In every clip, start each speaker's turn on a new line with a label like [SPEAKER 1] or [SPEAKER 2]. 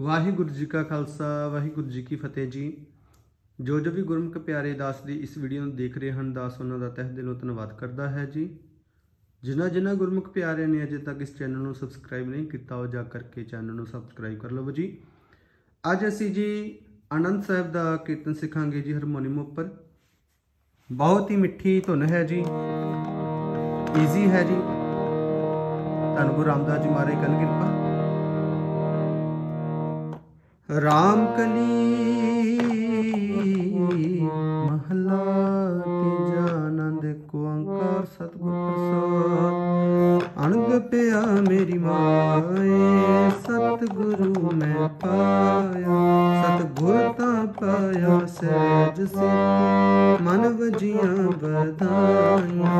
[SPEAKER 1] ਵਾਹਿਗੁਰੂ ਜੀ ਕਾ ਖਾਲਸਾ, ਵਾਹਿਗੁਰੂ ਜੀ ਕੀ ਫਤਿਹ ਜੀ। ਜੋ ਜੋ ਵੀ ਗੁਰਮੁਖ ਪਿਆਰੇ ਦਾਸ ਦੀ ਇਸ ਵੀਡੀਓ ਨੂੰ ਦੇਖ ਰਹੇ ਹਨ, ਦਾਸ ਉਹਨਾਂ ਦਾ ਤਹਿ ਦਿਲੋਂ ਧੰਨਵਾਦ ਕਰਦਾ ਹੈ ਜੀ। ਜਿਨ੍ਹਾਂ ਜਿਨ੍ਹਾਂ ਗੁਰਮੁਖ ਪਿਆਰੇ ਨੇ ਅਜੇ ਤੱਕ ਇਸ ਚੈਨਲ ਨੂੰ ਸਬਸਕ੍ਰਾਈਬ ਨਹੀਂ ਕੀਤਾ, ਉਹ ਜਾ ਕਰਕੇ ਚੈਨਲ ਨੂੰ ਸਬਸਕ੍ਰਾਈਬ ਕਰ ਲਵੋ ਜੀ। ਅੱਜ ਅਸੀਂ ਜੀ ਆਨੰਦ ਸਾਹਿਬ ਦਾ ਕੀਰਤਨ ਸਿੱਖਾਂਗੇ ਜੀ ਹਾਰਮੋਨੀਅਮ ਉੱਪਰ। ਬਹੁਤ ਹੀ ਮਿੱਠੀ ਧੁਨ ਹੈ ਜੀ। ਈਜ਼ੀ ਹੈ ਜੀ। ਧੰਨ ਗੁਰੂ ਰਾਮਦਾਸ ਜੀ ਮਾਰੇ ਕਰਨ ਕਿਰਪਾ। ਰਾਮ ਕਲੀ ਮਹਲਾ ਤੀਜਾ ਆਨੰਦ ਏਕ ਓੰਕਾਰ ਸਤਿਗੁਰ ਪ੍ਰਸਾਦ। ਅਣਗ ਪਿਆ ਮੇਰੀ ਮਾਏ, ਸਤਿਗੁਰੂ ਮੈਂ ਪਾਇਆ, ਸਤਿਗੁਰ ਤਾਂ ਪਾਇਆ ਸਹਿਜ ਸੇ ਮਨ ਵਜੀਆਂ ਬਧਾਈਆਂ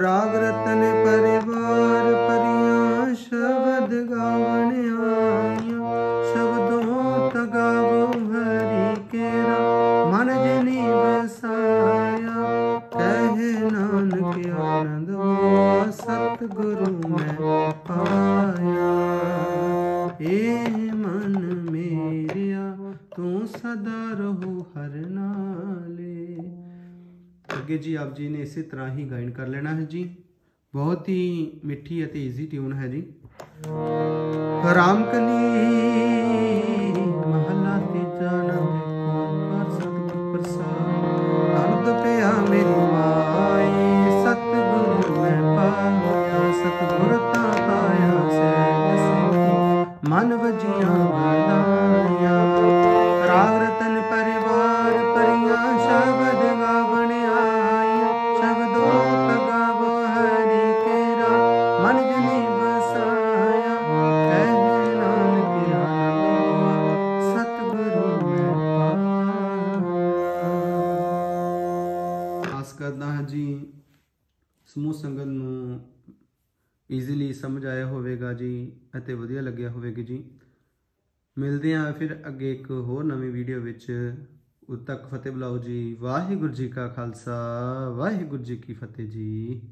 [SPEAKER 1] ਰਾਗ ਰਤਨ ਪਰਿਵਾਰ ਪਰੀਆਂ ਸ਼ਬਦ ਗਾਵਣ ਆਈਆਂ, ਸ਼ਬਦੋਂ ਹੋਆ ਸਤਿਗੁਰੂ ਮੈਂ ਪਾਇਆ। ਏ ਮਨ ਮੇਰਿਆ, ਤੂੰ ਸਦਾ ਰਹੋ ਹਰ ਨਾਲੇ। ਅੱਗੇ ਜੀ ਆਪ ਜੀ ਨੇ ਇਸੇ ਤਰ੍ਹਾਂ ਹੀ ਗਾਇਨ ਕਰ ਲੈਣਾ ਹੈ ਜੀ। ਬਹੁਤ ਹੀ ਮਿੱਠੀ ਅਤੇ ਈਜ਼ੀ ਟਿਊਨ ਹੈ ਜੀ। ਰਾਮ ਕਲੀ ਮਨ ਵਜੀਆਂ ਬਲਾਈਆਂ ਰਾਗ ਰਤਨ ਪਰਿਵਾਰ ਪਰੀਆਂ ਸ਼ਬਦ ਗਾਵਣ ਆਈਆਂ। ਸ਼ਬਦੋ ਤਗਾਵੋ ਹਰੀ ਕੇਰਾ, ਮਨ ਜਨੀ ਬਸਾਇਆ ਕਹਿ ਨਾਨਕ ਆਨੰਦ ਸਤਿਗੁਰੂ ਮੈਂ ਪਾਇਆ। ਆਸ ਕਰਦਾ ਹਾਂ ਜੀ, ਸਮੂਹ ਸੰਗਤ ਨੂੰ ਈਜ਼ੀਲੀ ਸਮਝ ਆਇਆ ਹੋਵੇਗਾ ਜੀ ਅਤੇ ਵਧੀਆ ਲੱਗਿਆ ਹੋਵੇਗਾ ਜੀ। ਮਿਲਦੇ ਹਾਂ ਫਿਰ ਅੱਗੇ ਇੱਕ ਹੋਰ ਨਵੀਂ ਵੀਡੀਓ ਵਿੱਚ। ਉਦ ਤੱਕ ਫਤਿਹ ਬੁਲਾਓ ਜੀ। ਵਾਹਿਗੁਰੂ ਜੀ ਕਾ ਖਾਲਸਾ। ਵਾਹਿਗੁਰੂ ਜੀ ਕੀ ਫਤਿਹ ਜੀ।